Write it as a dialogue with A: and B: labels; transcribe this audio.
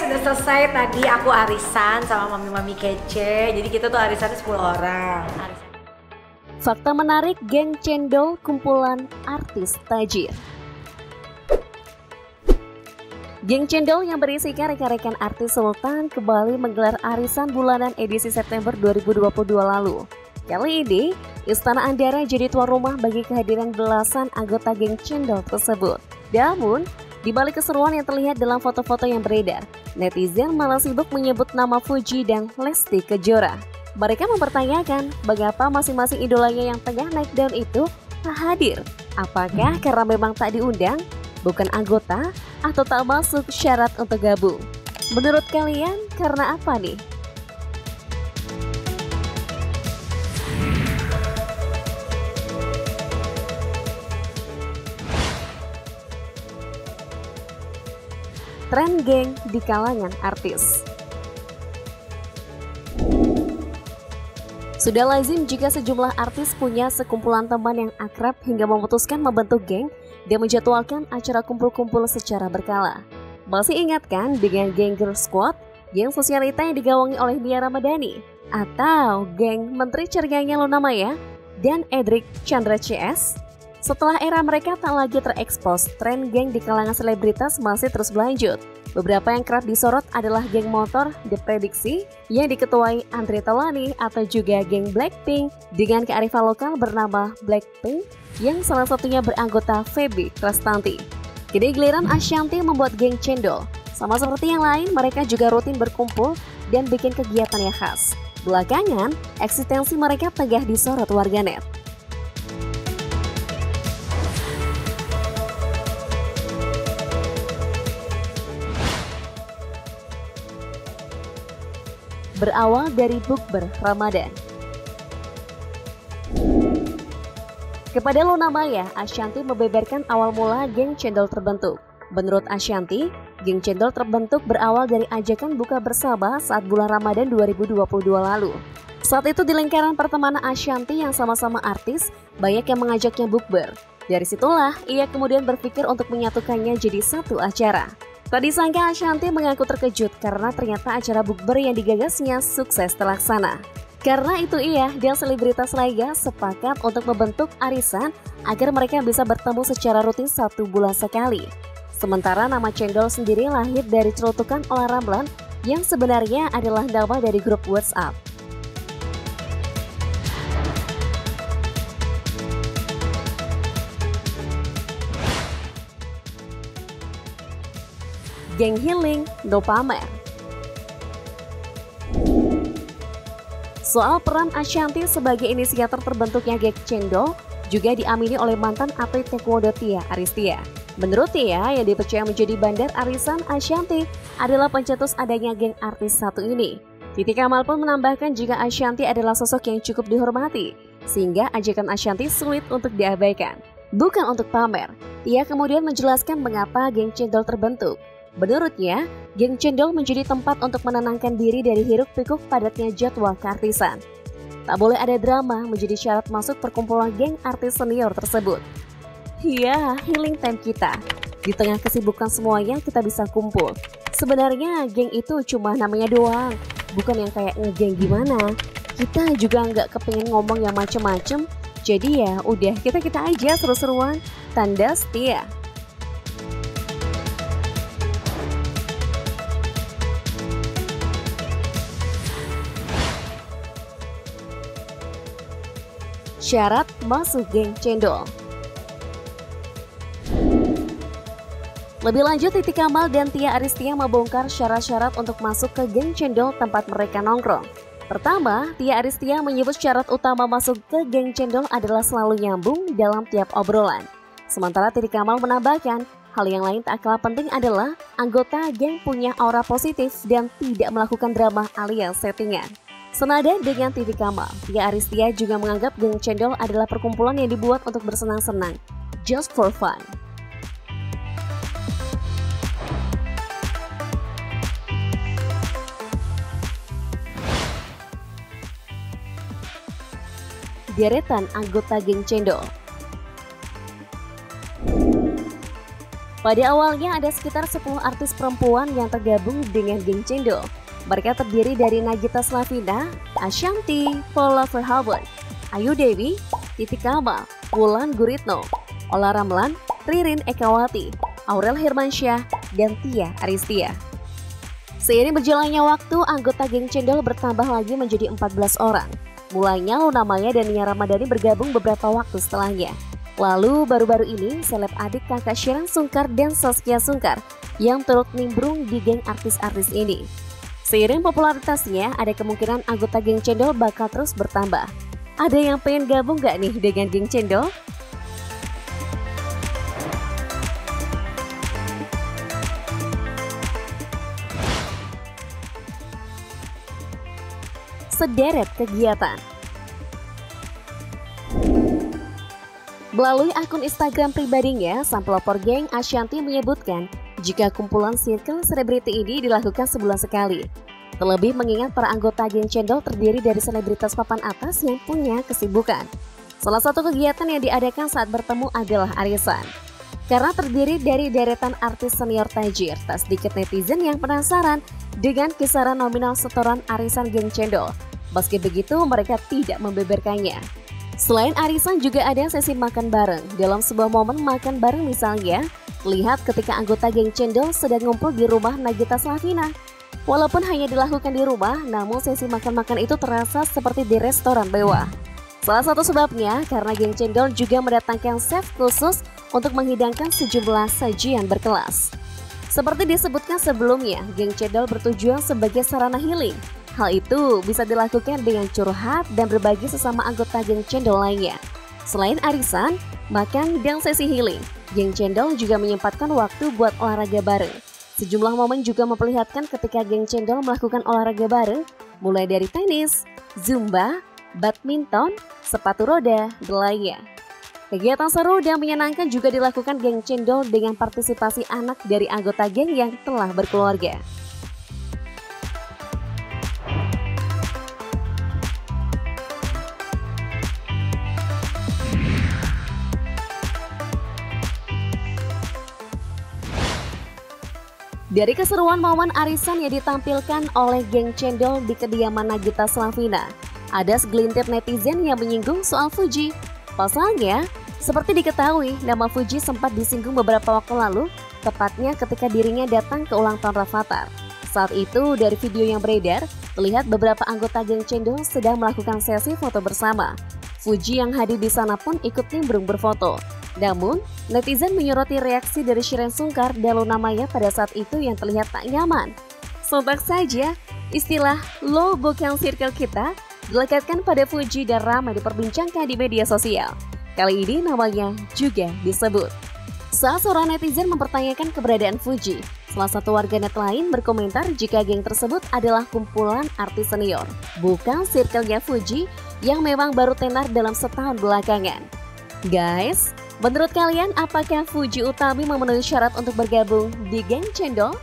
A: sudah selesai tadi aku arisan sama mami-mami kece. Jadi kita tuh arisan 10 orang. Arisan.
B: Fakta menarik geng cendol kumpulan artis tajir. Geng Cendol yang berisikan rekan-rekan artis Sultan kembali menggelar arisan bulanan edisi September 2022 lalu. Kali ini, Istana Andara jadi tuan rumah bagi kehadiran belasan anggota geng Cendol tersebut. Namun, di balik keseruan yang terlihat dalam foto-foto yang beredar, netizen malah sibuk menyebut nama Fuji dan Lesti Kejora. Mereka mempertanyakan mengapa masing-masing idolanya yang tengah naik daun itu tak hadir. Apakah karena memang tak diundang bukan anggota, atau tak masuk syarat untuk gabung. Menurut kalian, karena apa nih? Tren geng di kalangan artis Sudah lazim jika sejumlah artis punya sekumpulan teman yang akrab hingga memutuskan membentuk geng dan menjadwalkan acara kumpul-kumpul secara berkala. Masih ingat kan dengan geng Girl Squad, geng sosialita yang digawangi oleh Nia Ramadhani? Atau geng Menteri Cerganya Luna Maya dan Edric Chandra CS? Setelah era mereka tak lagi terekspos, tren geng di kalangan selebritas masih terus berlanjut. Beberapa yang kerap disorot adalah geng motor The Prediksi yang diketuai Andre Taulani atau juga geng Blackpink dengan kearifan lokal bernama Blackpink yang salah satunya beranggota Feby Krastanti. Kini giliran Ashanti membuat geng cendol. Sama seperti yang lain, mereka juga rutin berkumpul dan bikin kegiatan yang khas. Belakangan, eksistensi mereka tengah disorot warganet. Berawal dari bukber Ramadan. Kepada Luna Maya, Ashanti membeberkan awal mula geng cendol terbentuk. Menurut Ashanti, geng cendol terbentuk berawal dari ajakan buka bersama saat bulan Ramadan 2022 lalu. Saat itu di lingkaran pertemanan Ashanti yang sama-sama artis, banyak yang mengajaknya bukber. Dari situlah, ia kemudian berpikir untuk menyatukannya jadi satu acara. Tak disangka Ashanti mengaku terkejut karena ternyata acara bukber yang digagasnya sukses terlaksana. Karena itu ia dan selebritas lainnya sepakat untuk membentuk arisan agar mereka bisa bertemu secara rutin satu bulan sekali. Sementara nama Cendol sendiri lahir dari celutukan Olah Ramlan yang sebenarnya adalah nama dari grup WhatsApp. Geng healing, no pamer. Soal peran Ashanti sebagai inisiator terbentuknya geng Cendol juga diamini oleh mantan atlet taekwondo Tia Aristia. Menurut Tia, yang dipercaya menjadi bandar arisan Ashanti adalah pencetus adanya geng artis satu ini. Titi Kamal pun menambahkan jika Ashanti adalah sosok yang cukup dihormati, sehingga ajakan Ashanti sulit untuk diabaikan. Bukan untuk pamer, Tia kemudian menjelaskan mengapa geng cendol terbentuk. Menurutnya, geng cendol menjadi tempat untuk menenangkan diri dari hiruk-pikuk padatnya jadwal keartisan. Tak boleh ada drama menjadi syarat masuk perkumpulan geng artis senior tersebut. Ya, healing time kita. Di tengah kesibukan semuanya kita bisa kumpul. Sebenarnya geng itu cuma namanya doang, bukan yang kayak ngegeng gimana. Kita juga nggak kepengen ngomong yang macem-macem, jadi ya udah kita-kita aja seru-seruan. Tanda setia. Syarat masuk geng cendol. Lebih lanjut, Titi Kamal dan Tia Aristia membongkar syarat-syarat untuk masuk ke geng cendol tempat mereka nongkrong. Pertama, Tia Aristia menyebut syarat utama masuk ke geng cendol adalah selalu nyambung dalam tiap obrolan. Sementara Titi Kamal menambahkan, hal yang lain tak kalah penting adalah anggota geng punya aura positif dan tidak melakukan drama alias settingan. Senada dengan Titi Kamal, Tia Aristia juga menganggap geng cendol adalah perkumpulan yang dibuat untuk bersenang-senang, just for fun. Deretan anggota geng cendol Pada awalnya ada sekitar 10 artis perempuan yang tergabung dengan geng Cendol. Mereka terdiri dari Nagita Slavina, Ashanti, Paula Verhoeven, Ayu Dewi, Titi Kamal, Wulan Guritno, Ola Ramlan, Ririn Ekawati, Aurel Hermansyah, dan Tia Aristia. Seiring berjalannya waktu, anggota geng Cendol bertambah lagi menjadi 14 orang. Mulainya Luna Maya dan Nia Ramadhani bergabung beberapa waktu setelahnya. Lalu baru-baru ini seleb adik kakak Sharon Sungkar dan Saskia Sungkar yang turut nimbrung di geng artis-artis ini. Seiring popularitasnya, ada kemungkinan anggota geng Cendol bakal terus bertambah. Ada yang pengen gabung gak nih dengan geng Cendol? Sederet kegiatan Melalui akun Instagram pribadinya, sang pelopor geng Ashanti menyebutkan jika kumpulan circle selebriti ini dilakukan sebulan sekali. Terlebih mengingat para anggota geng cendol terdiri dari selebritas papan atas yang punya kesibukan. Salah satu kegiatan yang diadakan saat bertemu adalah arisan. Karena terdiri dari deretan artis senior tajir, tak sedikit netizen yang penasaran dengan kisaran nominal setoran arisan geng cendol. Meski begitu, mereka tidak membeberkannya. Selain arisan juga ada sesi makan bareng. Dalam sebuah momen makan bareng misalnya, lihat ketika anggota geng cendol sedang ngumpul di rumah Nagita Slavina. Walaupun hanya dilakukan di rumah, namun sesi makan-makan itu terasa seperti di restoran mewah. Salah satu sebabnya karena geng cendol juga mendatangkan chef khusus untuk menghidangkan sejumlah sajian berkelas. Seperti disebutkan sebelumnya, geng cendol bertujuan sebagai sarana healing Hal itu bisa dilakukan dengan curhat dan berbagi sesama anggota geng cendol lainnya. Selain arisan, makan, dan sesi healing, geng cendol juga menyempatkan waktu buat olahraga bareng. Sejumlah momen juga memperlihatkan ketika geng cendol melakukan olahraga bareng, mulai dari tenis, zumba, badminton, sepatu roda, dan lainnya. Kegiatan seru dan menyenangkan juga dilakukan geng cendol dengan partisipasi anak dari anggota geng yang telah berkeluarga. Dari keseruan momen arisan yang ditampilkan oleh geng cendol di kediaman Nagita Slavina, ada segelintir netizen yang menyinggung soal Fuji. Pasalnya, seperti diketahui, nama Fuji sempat disinggung beberapa waktu lalu, tepatnya ketika dirinya datang ke ulang tahun Rafathar. Saat itu, dari video yang beredar, terlihat beberapa anggota geng cendol sedang melakukan sesi foto bersama. Fuji yang hadir di sana pun ikut nimbrung berfoto. Namun, netizen menyoroti reaksi dari Shiren Sungkar dan Luna pada saat itu yang terlihat tak nyaman. Sontak saja, istilah lo bukan circle kita dilekatkan pada Fuji dan ramai diperbincangkan di media sosial. Kali ini namanya juga disebut. Saat seorang netizen mempertanyakan keberadaan Fuji, salah satu warganet lain berkomentar jika geng tersebut adalah kumpulan artis senior, bukan circle-nya Fuji yang memang baru tenar dalam setahun belakangan. Guys, Menurut kalian, apakah Fuji Utami memenuhi syarat untuk bergabung di geng Cendol?